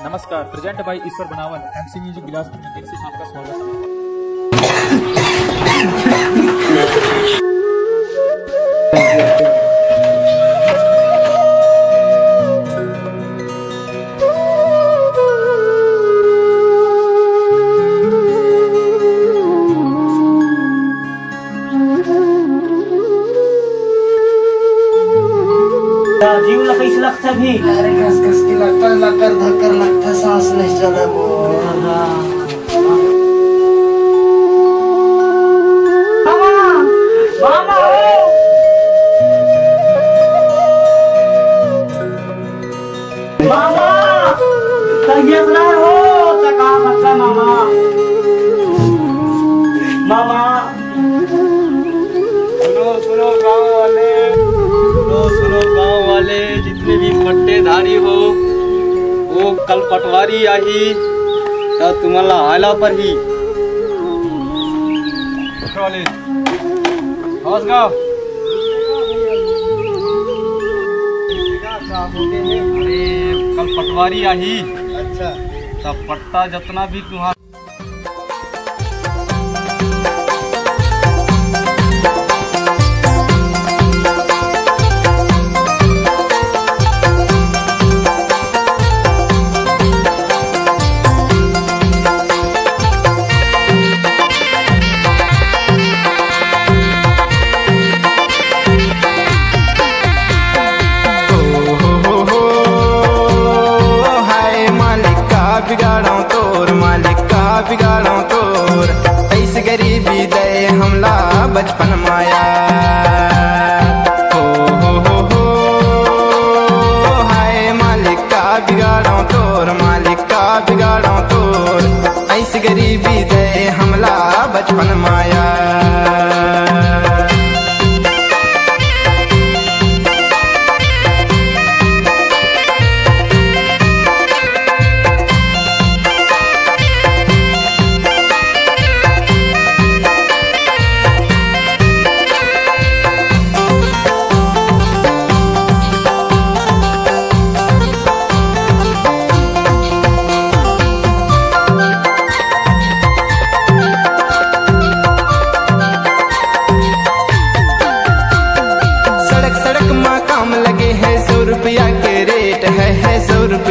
नमस्कार present by Ishwar Banawan MC music Bilaspur नगर से आपका स्वागत है। जीव लगता भी। अरे घस घस के लगता लकर धक्कर लगता सांस नहीं चला मोर मामा हो हो मामा। पट्टेधारी हो वो कल पटवारी आई तर तुम्हाला आयला पर। ही कल पटवारी आई अच्छा। तब पट्टा जितना भी तुम्हारा बचपन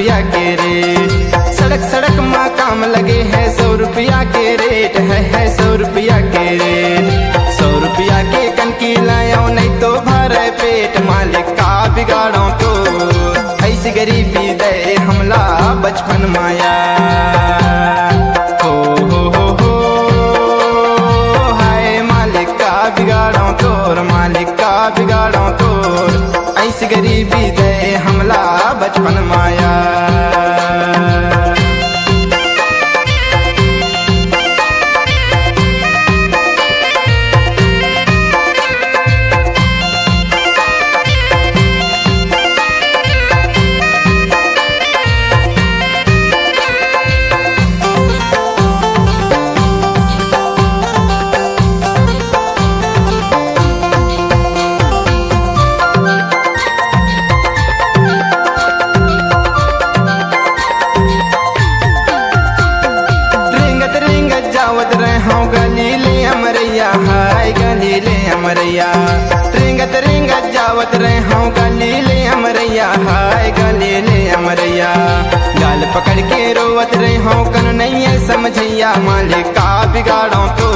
रुपया के रेट। सड़क सड़क माँ काम लगे है सौ रुपया के रेट। है है सौ रुपया के रेट। सौ रुपया के कनकी लाया नहीं तो भरे पेट। मालिक का बिगाड़ो तो ऐसी गरीबी दे हमला, बचपन माया। ले अमरैया। रिंगत रिंगत जावत रहे हूँ गली ले अमरैया। हाय गली ले अमरैया। गाल पकड़ के रोवत रहे हूँ कन नहीं समझैया। मालिक का बिगाड़ो तो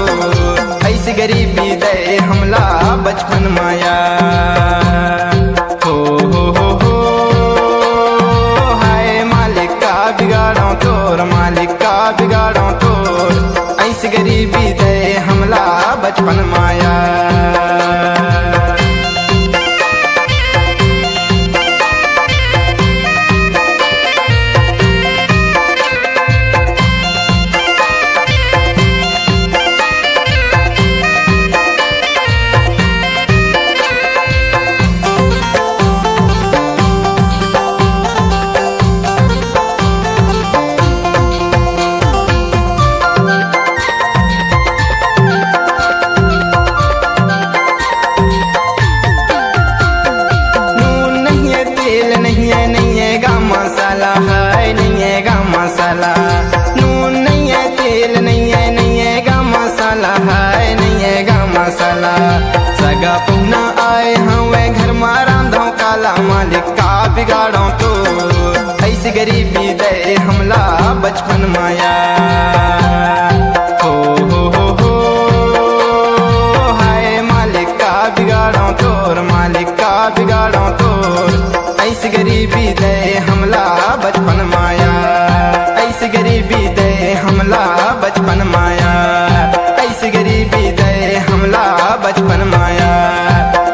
ऐसी गरीबी दे हमला बचपन माया। हो हो हो हो, हाय मालिक का बिगाड़ो तोर मालिक का बिगाड़ो तोर ऐसी गरीबी दे हमला बचपन माया। गरीबी दे हमला, बचपन माया। हो हो हो हाय मालिक का बिगाड़ो तोर, मालिक का बिगाड़ो तोर। ऐसी गरीबी दे हमला, बचपन माया। ऐसी गरीबी दे हमला, बचपन माया। ऐसी गरीबी दे हमला, बचपन माया।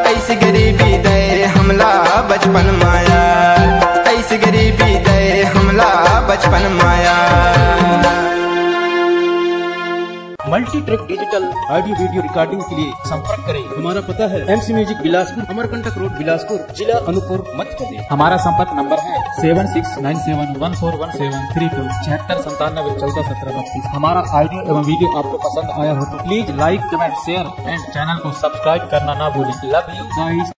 ऐसी गरीबी दे हमला, बचपन माया multi track digital audio video recording के लिए संपर्क करें। हमारा पता है MC music Bilaspur Amarkantak road Bilaspur जिला अनूपपुर मध्य प्रदेश। हमारा संपर्क नंबर है seven six nine seven one four one seven three two छिहत्तर संतानवे चौदह सत्रह बत्तीस। हमारा ऑडियो एवं वीडियो आपको पसंद आया हो तो please like comment share and channel को सब्सक्राइब करना ना भूलें। Love you guys